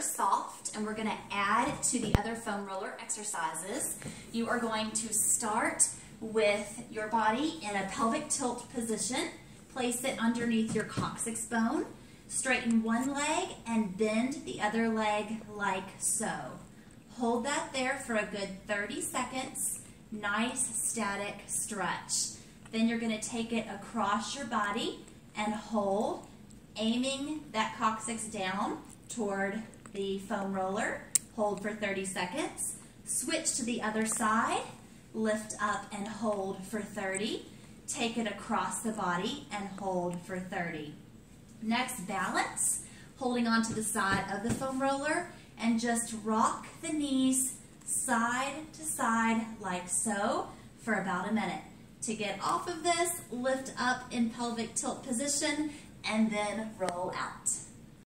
soft and we're going to add to the other foam roller exercises. You are going to start with your body in a pelvic tilt position. Place it underneath your coccyx bone. Straighten one leg and bend the other leg like so. Hold that there for a good 30 seconds. Nice static stretch. Then you're going to take it across your body and hold, aiming that coccyx down toward the foam roller. Hold for 30 seconds. Switch to the other side. Lift up and hold for 30. Take it across the body and hold for 30. Next, balance, holding onto the side of the foam roller and just rock the knees side to side like so for about a minute. To get off of this, lift up in pelvic tilt position and then roll out.